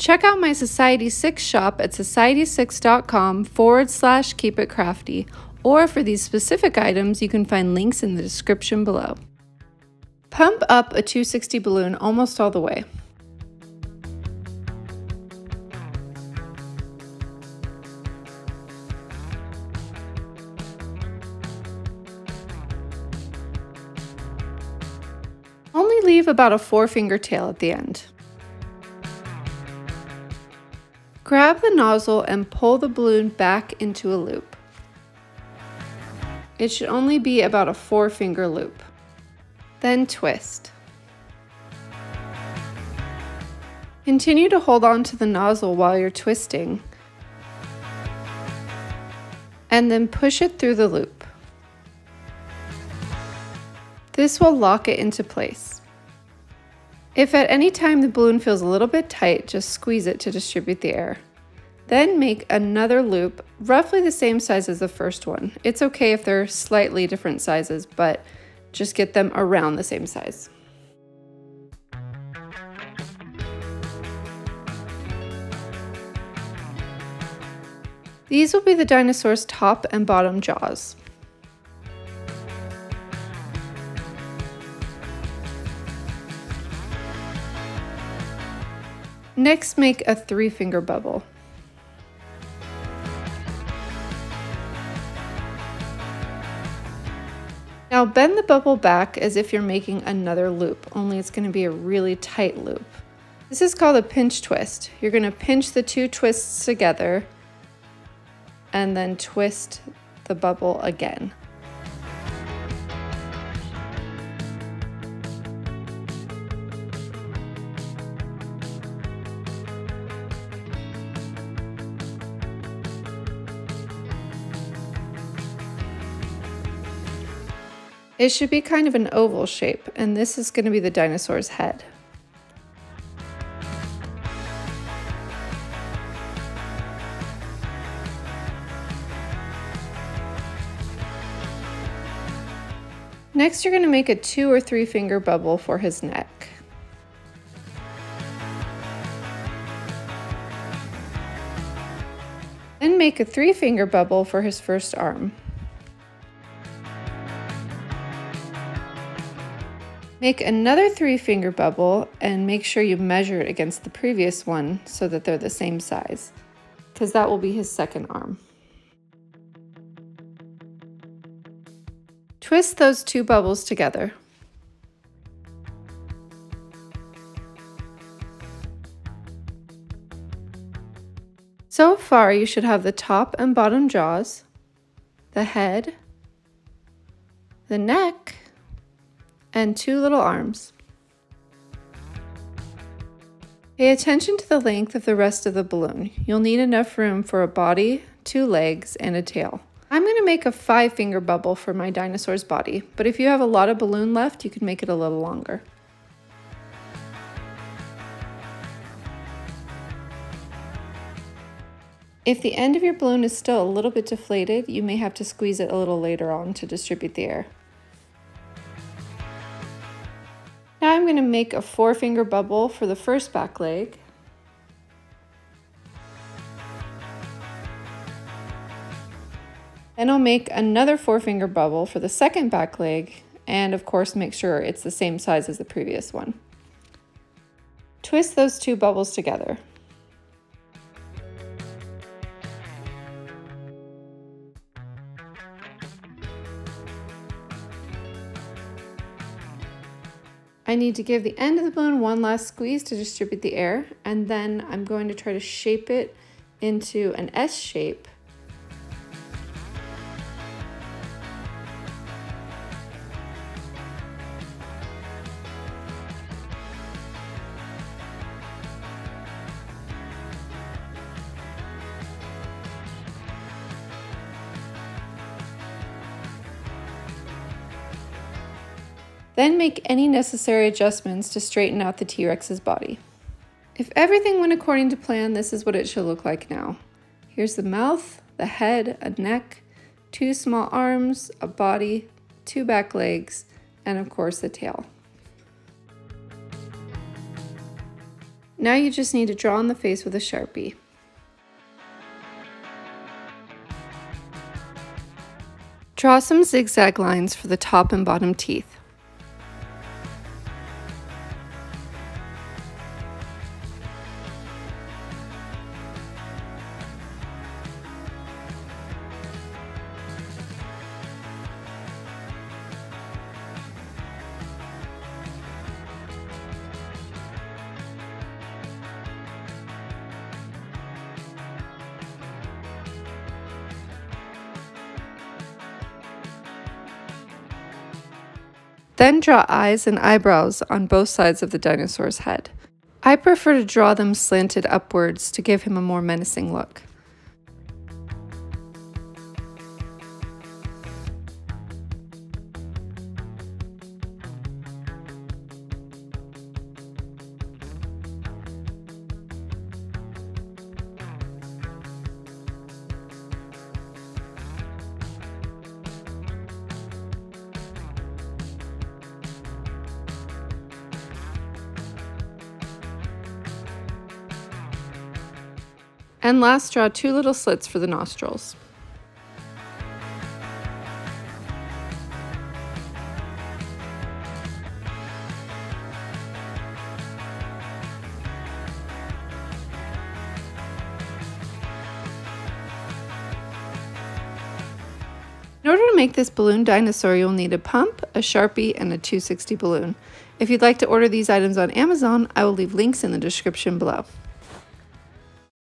Check out my Society 6 shop at society6.com forward slash keep it crafty, or for these specific items, you can find links in the description below. Pump up a 260 balloon almost all the way. Only leave about a four finger tail at the end. Grab the nozzle and pull the balloon back into a loop. It should only be about a four finger loop. Then twist. Continue to hold on to the nozzle while you're twisting and then push it through the loop. This will lock it into place. If at any time the balloon feels a little bit tight, just squeeze it to distribute the air. Then make another loop, roughly the same size as the first one. It's okay if they're slightly different sizes, but just get them around the same size. These will be the dinosaur's top and bottom jaws. Next, make a three finger bubble. Now bend the bubble back as if you're making another loop, only it's going to be a really tight loop. This is called a pinch twist. You're going to pinch the two twists together and then twist the bubble again. It should be kind of an oval shape, and this is going to be the dinosaur's head. Next, you're going to make a two or three finger bubble for his neck. Then make a three finger bubble for his first arm. Make another three finger bubble and make sure you measure it against the previous one so that they're the same size, because that will be his second arm. Twist those two bubbles together. So far, you should have the top and bottom jaws, the head, the neck, and two little arms. Pay attention to the length of the rest of the balloon. You'll need enough room for a body, two legs, and a tail. I'm going to make a five finger bubble for my dinosaur's body, but if you have a lot of balloon left, you can make it a little longer. If the end of your balloon is still a little bit deflated, you may have to squeeze it a little later on to distribute the air. Now I'm going to make a four finger bubble for the first back leg. Then I'll make another four finger bubble for the second back leg and of course make sure it's the same size as the previous one. Twist those two bubbles together. I need to give the end of the balloon one last squeeze to distribute the air, and then I'm going to try to shape it into an S shape Then make any necessary adjustments to straighten out the T-Rex's body. If everything went according to plan, this is what it should look like now. Here's the mouth, the head, a neck, two small arms, a body, two back legs, and of course the tail. Now you just need to draw on the face with a Sharpie. Draw some zigzag lines for the top and bottom teeth. Then draw eyes and eyebrows on both sides of the dinosaur's head. I prefer to draw them slanted upwards to give him a more menacing look. And last, draw two little slits for the nostrils. In order to make this balloon dinosaur, you'll need a pump, a Sharpie, and a 260 balloon. If you'd like to order these items on Amazon, I will leave links in the description below.